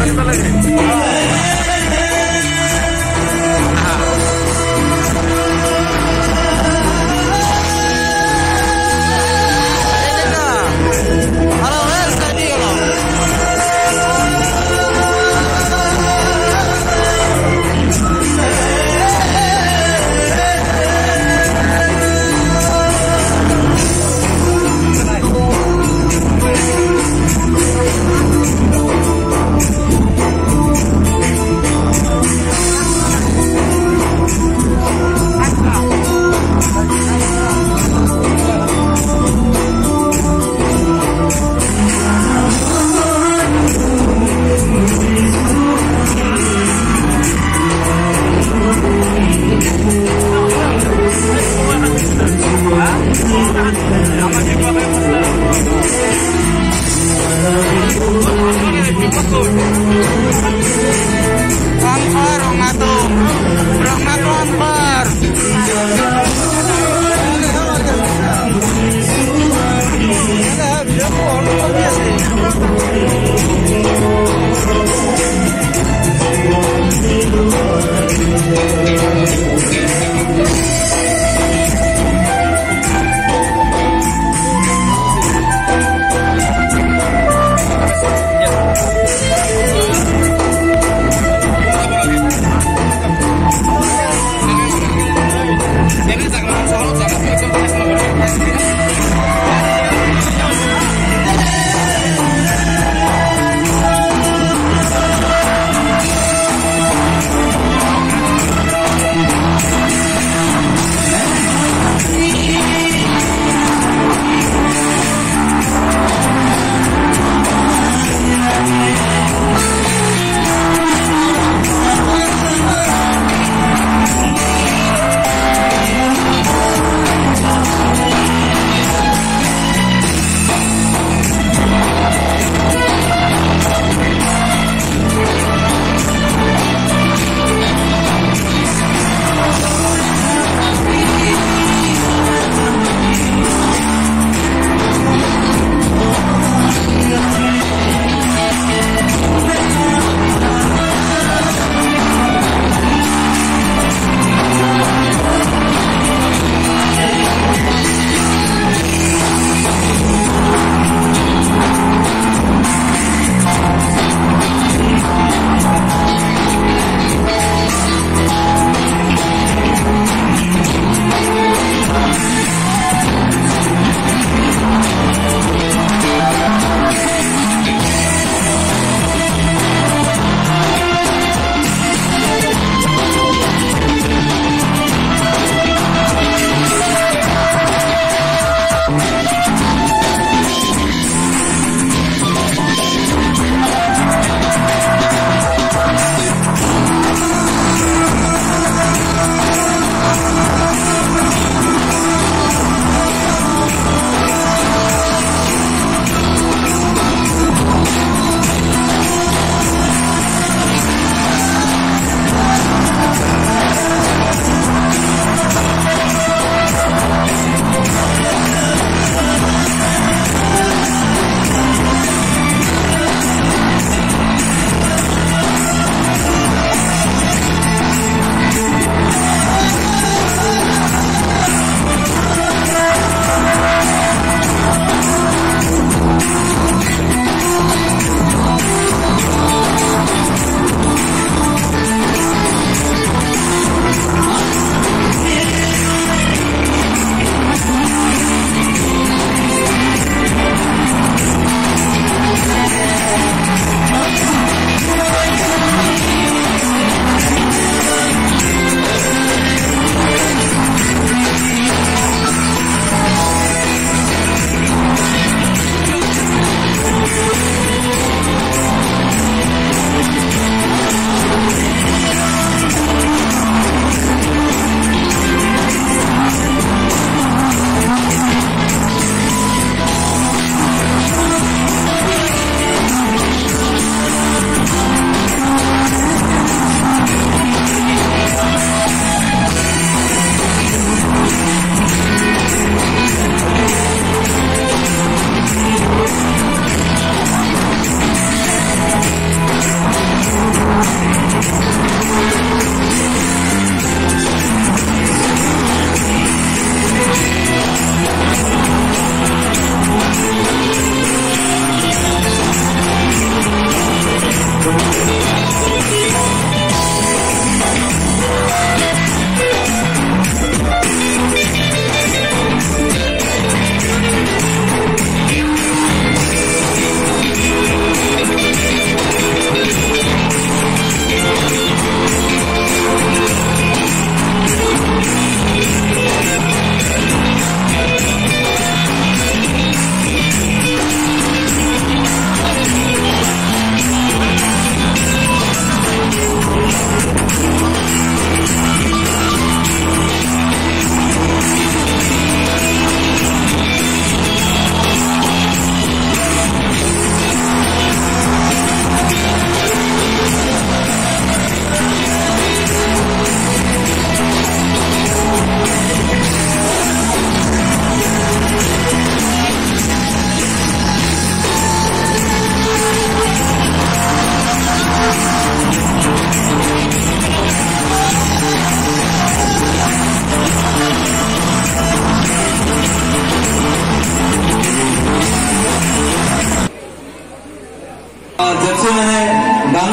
Hasta alegre.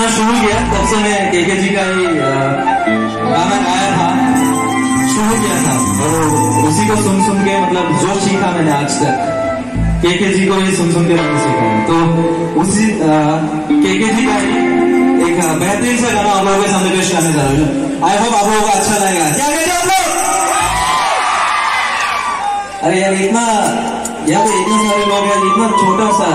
गाना शुरू किया, तब से मैं केके जी का ही गाना गाया था। शुरू किया था। और उसी को सुन सुन के मतलब जो सीखा मैंने आज तक। के के जी को ही सुन सुन के मैंने सीखा। तो उसी केके जी का ही एक बेहतरीन सा गाना आप लोगों के सामने पेश करने जा रहा हूँ। आई होप आप लोगों को अच्छा लगेगा। क्या कहते हैं आप लोग? अरे यार, इतना पे इतने सारे लोग हैं, इतना छोटा सा।